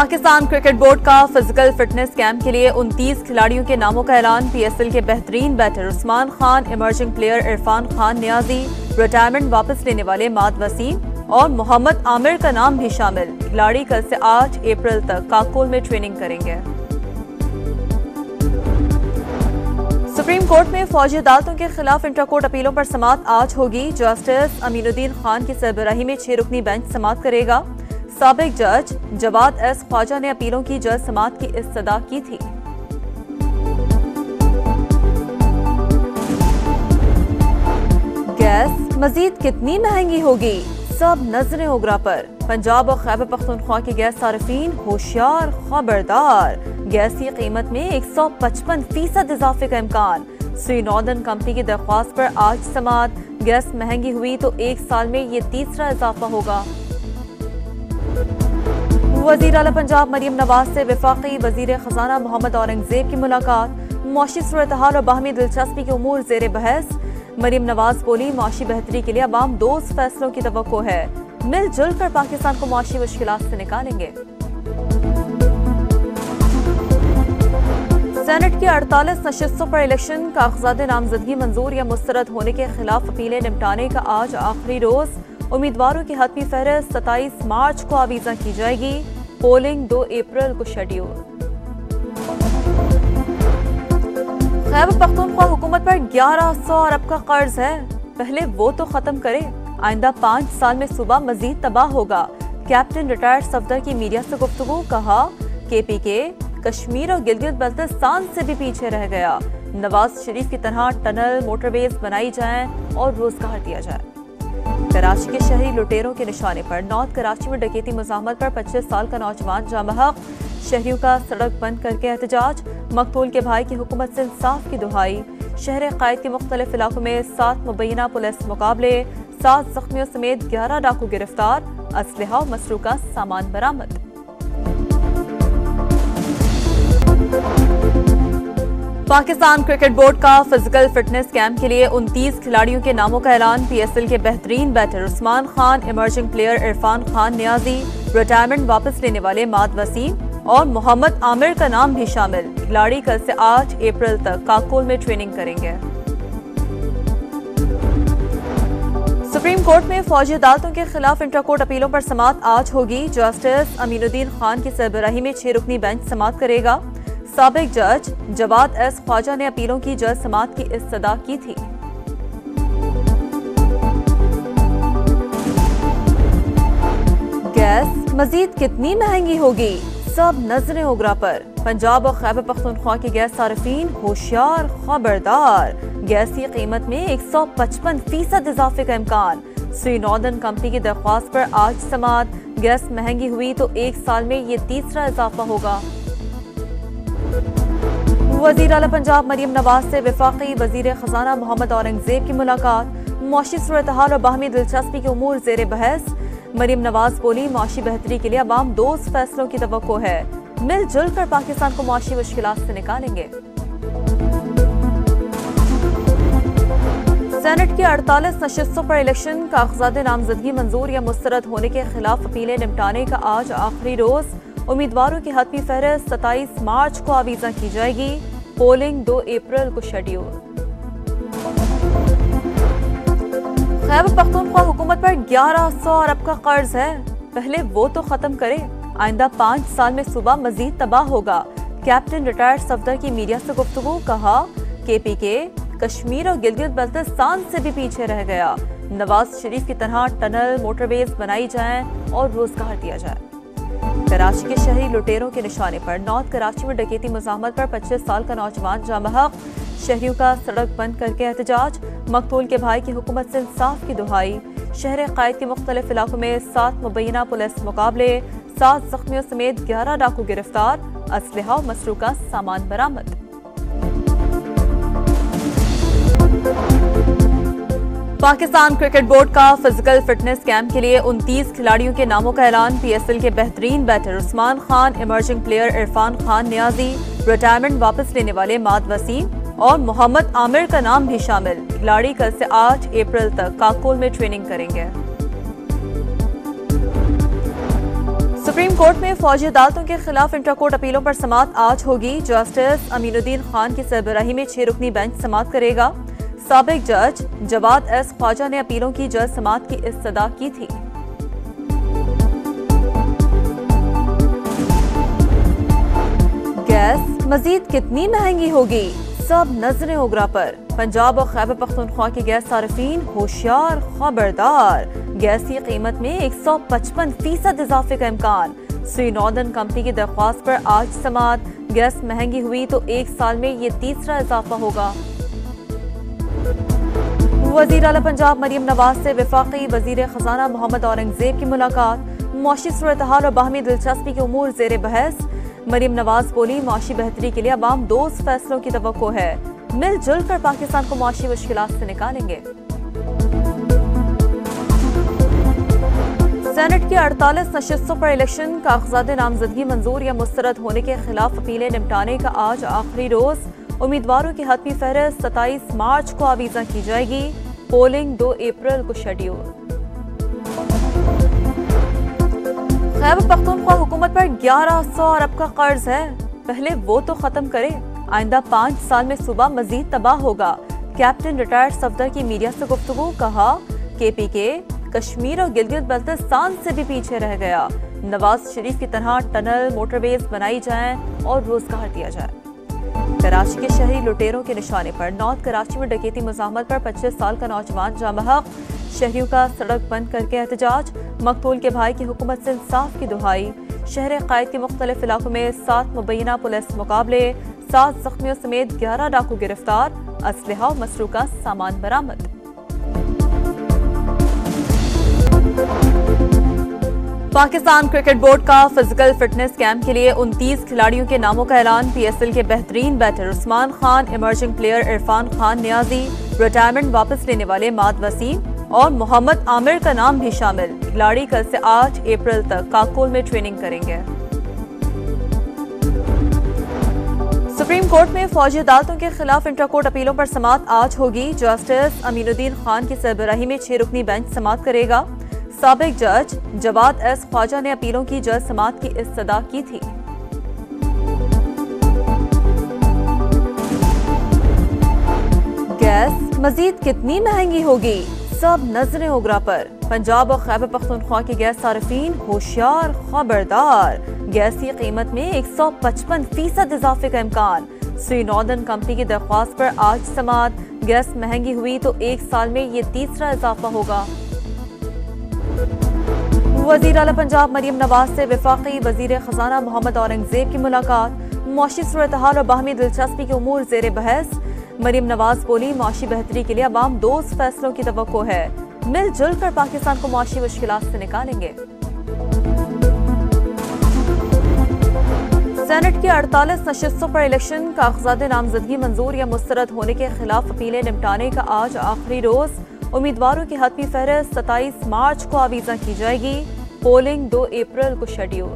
Pakistan cricket board का physical fitness camp के लिए 29 खिलाड़ियों के नामों का ऐलान। पीएसएल के बेहतरीन batter Usman Khan emerging player Irfan Khan Niazi retirement वापस लेने वाले माद वसीम और मोहम्मद आमिर का नाम भी शामिल। खिलाड़ी कल से 8 अप्रैल तक काकोल में ट्रेनिंग करेंगे। सुप्रीम कोर्ट में फौजी अदालतों के खिलाफ इंटरकोर्ट अपीलों पर समात आज होगी। जस्टिस अमीनुद्दीन खान की सरबराही में छह रुकनी बेंच समात करेगा। सबक जज जवाद एस ख्वाजा ने अपीलों की जज समात की इस्तदा की थी। गैस, मजीद कितनी महँगी होगी? सब नज़रें उगरा पर। पंजाब और खैबर पख्तूनख्वा के गैस सार्फिन होशियार खबरदार। गैस की कीमत में एक सौ पचपन फ़ीसद इजाफे का इम्कान। श्री नॉर्दर्न कंपनी की दरख्वास्त पर आज समात। गैस महँगी हुई तो एक साल में ये तीसरा इजाफा होगा। वज़ीर अला पंजाब मरीम नवाज़ से विफाकी वज़ीर खजाना मोहम्मद औरंगज़ेब की मुलाकात। मुआशी सूरत हाल और बाहमी दिलचस्पी के उमूर जेर बहस। मरीम नवाज़ बोली मुआशी बेहतरी के लिए अवाम दोस्त फैसलों की तो है। मिलजुल कर पाकिस्तान को मुआशी मुश्किल से निकालेंगे। सेनेट की 48 नशस्तों पर इलेक्शन कागजात नामजदगी मंजूर या मुस्तरद होने के खिलाफ अपीलें निपटाने का आज आखिरी रोज। उम्मीदवारों की हतमी फहरस्त सताईस मार्च को आवीजा की जाएगी। पोलिंग 2 अप्रैल को शेड्यूल खैबर पख्तूनख्वा हुकूमत पर 1100 अरब का कर्ज है। पहले वो तो खत्म करे। आइंदा पाँच साल में सूबा मजीद तबाह होगा। कैप्टन रिटायर्ड सफदर की मीडिया से गुफ्तु कहा के पी के कश्मीर और गिलगित बल्तिस्तान से भी पीछे रह गया। नवाज़ शरीफ की तरह टनल, मोटरवेज बनाई जाए और रोज़गार दिया जाए। कराची के शहरी लुटेरों के निशाने पर नॉर्थ कराची में डकैती मजामत पर 25 साल का नौजवान जामहक शहरियों का सड़क बंद करके एहतजाज। मकतूल के भाई की हुकूमत से इंसाफ की दुहाई। शहर कैद के मुख्तलिफ़ इलाकों में सात मुबैना पुलिस मुकाबले। सात जख्मियों समेत ग्यारह डाकू गिरफ़्तार। असलहा मसरू का सामान बरामद। पाकिस्तान क्रिकेट बोर्ड का फ़िज़िकल फिटनेस कैंप के लिए 29 खिलाड़ियों के नामों का ऐलान पीएसएल के बेहतरीन batter Usman Khan emerging player Irfan Khan Niazi retirement वापस लेने वाले माद वसीम और मोहम्मद आमिर का नाम भी शामिल। खिलाड़ी कल से 8 अप्रैल तक काकोल में ट्रेनिंग करेंगे। सुप्रीम कोर्ट में फौजी अदालतों के खिलाफ इंटरकोर्ट अपीलों पर समात आज होगी। जस्टिस अमीनुद्दीन खान की सरबराही में छह रुकनी बेंच समात करेगा। सबक जज जवाद एस ख्वाजा ने अपीलों की जज समात की इस्तदा की थी। गैस मजीद कितनी महँगी होगी? सब नज़रें उगरा पर। पंजाब और खैबर पख्तूनख्वा के गैस सार्फिन होशियार खबरदार। गैस की कीमत में एक सौ पचपन फ़ीसद इजाफे का इम्कान। श्री नॉर्दर्न कंपनी की दरख्वास्त पर आज समात। गैस महँगी हुई तो एक साल में ये तीसरा इजाफा होगा। वज़ीर अला पंजाब मरीम नवाज़ से विफाकी वज़ीर खजाना मोहम्मद औरंगज़ेब की मुलाकात। मुआशी सूरत हाल और बाहमी दिलचस्पी के उमूर जेर बहस। मरीम नवाज़ बोली मुआशी बेहतरी के लिए अवाम दोस्त फैसलों की तो है। मिलजुल कर पाकिस्तान को मुआशी मुश्किल से निकालेंगे। सेनेट की 48 नशस्तों पर इलेक्शन कागजात नामजदगी मंजूर या मुस्तरद होने के खिलाफ अपीलें निपटाने का आज आखिरी रोज। उम्मीदवारों की हतमी फहरस्त सताईस मार्च को आवीजा की जाएगी। पोलिंग 2 अप्रैल को शेड्यूल खैबर पख्तूनख्वा हुकूमत पर 1100 अरब का कर्ज है। पहले वो तो खत्म करे। आइंदा पाँच साल में सूबा मजीद तबाह होगा। कैप्टन रिटायर्ड सफदर की मीडिया से गुफ्तु कहा के पी के कश्मीर और गिलगित बल्तिस्तान से भी पीछे रह गया। नवाज़ शरीफ की तरह टनल, मोटरवेज बनाई जाए और रोज़गार दिया जाए। कराची के शहरी लुटेरों के निशाने पर नॉर्थ कराची में डकेती मजामत पर 25 साल का नौजवान जामहक शहरियों का सड़क बंद करके एहतजाज। मकतूल के भाई की हुकूमत से इंसाफ की दुहाई। शहर कैद के मुख्तलिफ़ इलाकों में सात मुबैना पुलिस मुकाबले। सात जख्मियों समेत ग्यारह डाकू गिरफ़्तार। असलहा और मसरू का सामान बरामद। पाकिस्तान क्रिकेट बोर्ड का फ़िज़िकल फिटनेस कैंप के लिए 29 खिलाड़ियों के नामों का ऐलान, पीएसएल के बेहतरीन batter Usman Khan emerging player Irfan Khan Niazi retirement वापस लेने वाले माद वसीम और मोहम्मद आमिर का नाम भी शामिल। खिलाड़ी कल से 8 अप्रैल तक काकोल में ट्रेनिंग करेंगे। सुप्रीम कोर्ट में फौजी अदालतों के खिलाफ इंटरकोर्ट अपीलों पर समात आज होगी। जस्टिस अमीनुद्दीन खान की सरबराही में छह रुकनी बेंच समात करेगा। सबक जज जवाद एस ख्वाजा ने अपीलों की जज समात की इस्तदा की थी। गैस, मजीद कितनी महँगी होगी? सब नज़रें ओगरा पर। पंजाब और खैबर पख्तूनख्वा के गैस सार्फिन होशियार, खबरदार। गैस की कीमत में एक सौ पचपन फ़ीसद इजाफे का इम्कान। श्री नॉर्दर्न कंपनी की दरख्वास्त पर आज समात। गैस महँगी हुई तो एक साल में ये तीसरा इजाफा होगा। वज़ीर अला पंजाब मरीम नवाज़ से विफाकी वज़ीर खजाना मोहम्मद औरंगज़ेब की मुलाकात। मुआशी सूरत हाल और बाहमी दिलचस्पी के उमूर जेर बहस। मरीम नवाज़ बोली, मुआशी बेहतरी के लिए अवाम दोस्त फैसलों की तो है। मिलजुल कर पाकिस्तान को मुआशी मुश्किल से निकालेंगे। सेनेट की 48 नशस्तों पर इलेक्शन कागजात नामजदगी मंजूर या मुस्तरद होने के खिलाफ अपीलें निपटाने का आज आखिरी रोज। उम्मीदवारों की हतमी फहरस्त सताईस मार्च को आवीजा की जाएगी। पोलिंग 2 अप्रैल को शेड्यूल खैबर पख्तूनख्वा हुकूमत पर 1100 अरब का कर्ज है। पहले वो तो खत्म करे। आइंदा पाँच साल में सुबह मजीद तबाह होगा। कैप्टन रिटायर्ड सफदर की मीडिया से गुफ्तु कहा के पी के कश्मीर और गिलगित बल्तिस्तान से भी पीछे रह गया। नवाज़ शरीफ की तरह टनल, मोटरवेज बनाई जाए और रोज़गार दिया जाए। कराची के शहरी लुटेरों के निशाने पर नॉर्थ कराची में डकेती मजामत पर 25 साल का नौजवान जामहक शहरियों का सड़क बंद करके एहतजाज। मकतूल के भाई की हुकूमत से इंसाफ की दुहाई। शहर कायद के मुख्तलिफ़ इलाकों में सात मुबैना पुलिस मुकाबले। सात जख्मियों समेत ग्यारह डाकू गिरफ़्तार। असलहा मसरू का सामान बरामद। पाकिस्तान क्रिकेट बोर्ड का फ़िज़िकल फिटनेस कैंप के लिए 29 खिलाड़ियों के नामों का ऐलान। पीएसएल के बेहतरीन batter Usman Khan emerging player Irfan Khan Niazi retirement वापस लेने वाले माद वसीम और मोहम्मद आमिर का नाम भी शामिल। खिलाड़ी कल से 8 अप्रैल तक काकोल में ट्रेनिंग करेंगे। सुप्रीम कोर्ट में फौजी अदालतों के खिलाफ इंटरकोर्ट अपीलों पर समात आज होगी। जस्टिस अमीनुद्दीन खान की सरबराही में छह रुकनी बेंच समात करेगा। सबक जज जवाद एस ख्वाजा ने अपीलों की जज समात की इस्तदा की थी। गैस, मजीद कितनी महँगी होगी? सब नज़रें ओगरा पर। पंजाब और खैबर पख्तूनख्वा के गैस सार्फिन होशियार खबरदार। गैस की कीमत में एक सौ पचपन फ़ीसद इजाफे का इम्कान। श्री नॉर्दर्न कंपनी की दरख्वास्त पर आज समात। गैस महँगी हुई तो एक साल में ये तीसरा इजाफा होगा। वज़ीर अला पंजाब मरीम नवाज़ से विफाकी वज़ीर खजाना मोहम्मद औरंगज़ेब की मुलाकात। मुआशी सूरत हाल और बाहमी दिलचस्पी के उमूर जेर बहस। मरीम नवाज़ बोली, मुआशी बेहतरी के लिए अवाम दोस्त फैसलों की तो है। मिलजुल कर पाकिस्तान को मुआशी मुश्किल से निकालेंगे। सेनेट की 48 नशस्तों पर इलेक्शन कागजात नामजदगी मंजूर या मुस्तरद होने के खिलाफ अपीलें निपटाने का आज आखिरी रोज। उम्मीदवारों की हतमी फहरस्त सताईस मार्च को आवीजा की जाएगी। पोलिंग 2 अप्रैल को शेड्यूल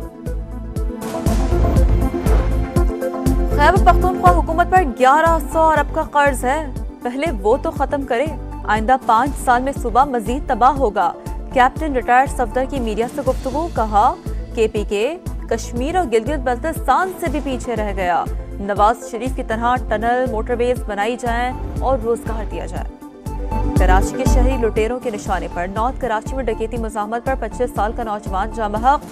खैबर पख्तूनख्वा हुकूमत पर 1100 अरब का कर्ज है। पहले वो तो खत्म करे। आइंदा पाँच साल में सुबह मजीद तबाह होगा। कैप्टन रिटायर्ड सफदर की मीडिया से गुफ्तु कहा के पी के कश्मीर और गिलगित बल्तिस्तान से भी पीछे रह गया। नवाज़ शरीफ की तरह टनल, मोटरवेज बनाई जाए और रोज़गार दिया जाए। कराची के शहरी लुटेरों के निशाने पर नॉर्थ कराची में डकेती मजामत पर 25 साल का नौजवान जामहक।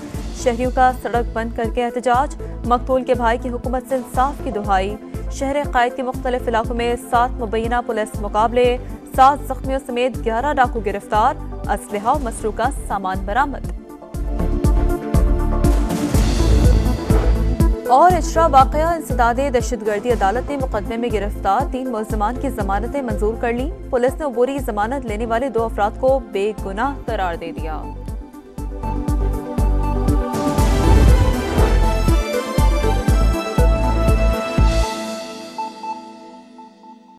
शहरियों का सड़क बंद करके एहतजाज। मकतूल के भाई की हुकूमत से इंसाफ की दुहाई। शहर कायद के मुख्तलिफ़ इलाकों में सात मुबैना पुलिस मुकाबले। सात जख्मियों समेत ग्यारह डाकू गिरफ़्तार। असलहा मसरू का सामान बरामद। और इशरा वाक़ इंसदाद दहशतगर्दी अदालत ने मुकदमे में गिरफ़्तार तीन मुलजमान की जमानतें मंजूर कर ली। पुलिस ने अबूरी जमानत लेने वाले दो अफराद को बेगुनाह करार दे दिया।